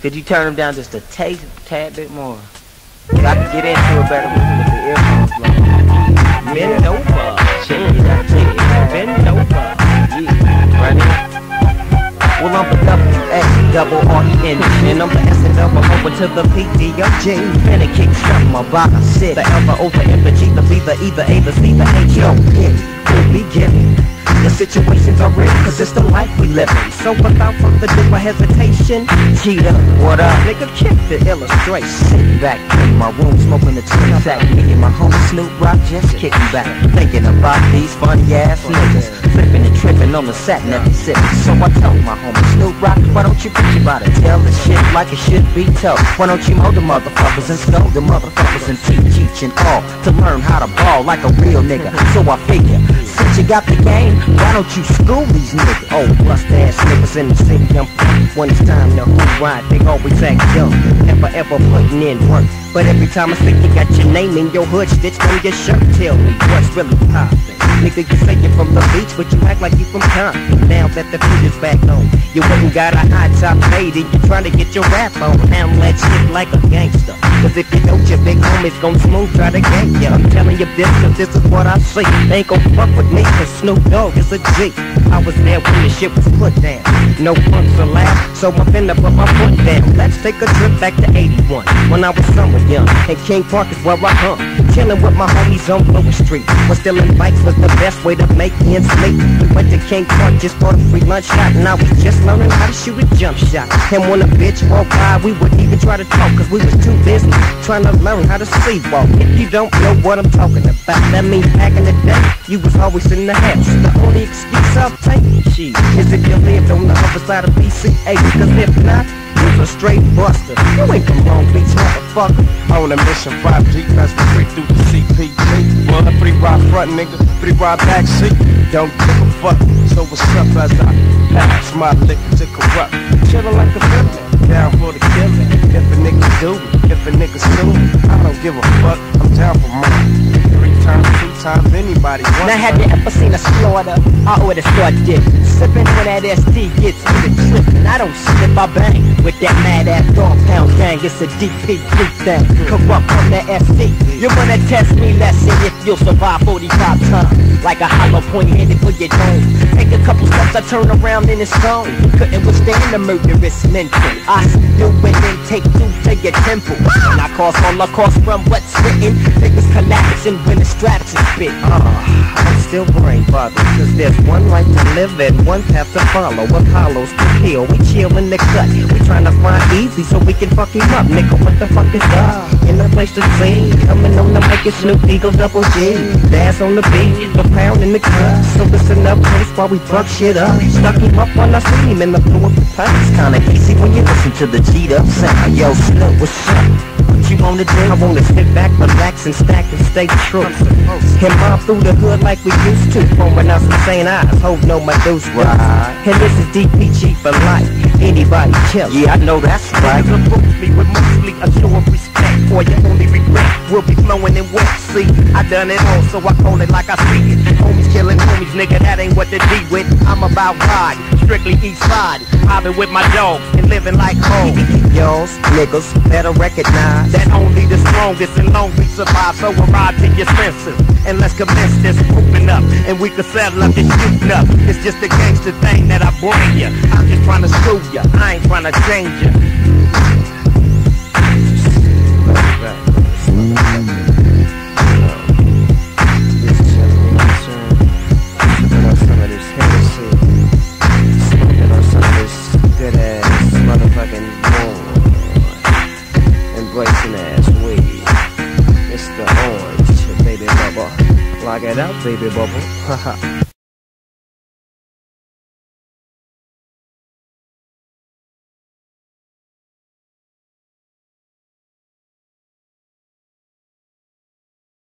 Could you turn them down just a taste, tad bit more? So I can get into it better with the earphones. Like. Bend over. Check it out, check it. Bend over. Yeah, right. Well, I'm the W-A, double R-E-N And I'm the S and double over to the P-D-O-G And it kicks from my body, sit The L, the O, the G, the B, the E, the A, the C, the H, yo, it will be given the situations are real, cause it's the life we live in. So without further ado or hesitation Cheetah, what up? Nigga, kick the illustration. Sitting back in my room, smoking a twin sack Me and my homie Snoop Rock just kicking back. Thinking about these funny ass niggas. Flipping and tripping on the sat never sipping So I tell my homie Snoop Rock Why don't you preach about it? Tell the shit like it should be told. Why don't you mold the motherfuckers and scold the motherfuckers And teach each and all To learn how to ball like a real nigga? So I figure got the game why don't you school these niggas? Oh, bust ass niggas in the city, I'm When it's time to who ride, they always act dumb Never ever putting in work But every time I see you got your name in your hood stitched on your shirt Tell me what's really poppin'? Nigga, you say you're from the beach, but you act like you from Compton. Now that the beat is back on, you and got a high top and you trying to get your rap on. Handle that shit like a gangster. Cause if you don't, your big homies gon' smooth try to get ya. I'm telling you this, cause this is what I see. They ain't gon' fuck with me, cause Snoop Dogg is a G. I was there when the shit was put down. No punks allowed, so I'm finna put my foot down. Let's take a trip back to 81, when I was somewhat young. And King Park is where I hung. Chillin' with my homies on Lower Street. Was stealing bikes was the best way to make ends meet. We went to King Park just for a free lunch shot, and I was just learning how to shoot a jump shot. And when a bitch walked by, we wouldn't even try to talk, cause we was too busy trying to learn how to sleepwalk. If you don't know what I'm talking about, that means back in the day, you was always in the house. The only excuse I'll take, is if you lived on the other side of PCH, cause if not, you's a straight buster. You ain't from Long Beach, motherfucker. On a mission 5G, fast free through the CPG. Well, three ride front nigga, three ride back seat. Don't give a fuck. So what's up as I pass my liquor to Kurupt? Chillin' like a villain, down for the killing. If a nigga do if a nigga sue I don't give a fuck. I'm down for times, anybody. One Now have you ever seen a slaughter? I order start dip. Sipping when that SD gets me trippin'. I don't slip, I bang with that mad ass dog pound gang. It's a DP DPG thing. Kurupt from the SD. You wanna test me? Let's see if you'll survive 45 times. Like a hollow point headed for your dome. Take a couple steps, I turn around and it's gone. Couldn't withstand the murderous mental. I do it and take two to your temple. And I cause all I cause from what's written. Niggas collapsing when the straps is Ah, I'm still brain. Cause there's one life to live and one path to follow. Apollo's to kill. We chill in the cut. We trying to find Eazy so we can fuck him up. Nigga, what the fuck is that? In the place to see. Coming on the mic is Snoop Eagle Double G. Daz on the beat. The pound in the cut. So listen up, place while we fuck shit up. Stuck him up I see him in the floor the pipes. Kinda easy when you listen to the G'd up sound. Yo, Snoop, what's up? You wanna? I wanna sit back, relax, and stack and stay true. And mob through the hood like we used to. Pouring out some St. Ides, hope no my deuce right. And this is DPG for life. Anybody kill? Yeah, I know that's right. Approach me with mostly a show of respect For your only regret will be flowing in wet See, I done it all, so I call it like I see it Homies killing homies, nigga, that ain't what to be with I'm about ride, strictly east side. Hopping with my dogs and living like home. Yours, niggas, better recognize. That only the strongest and Long Beach survive. So arrive to your senses And let's commence this open up. And we can settle up this shooting up. It's just a gangster thing that I bring ya. I'm just trying to screw ya, I ain't trying to change ya Baby it out, baby bubble. Haha.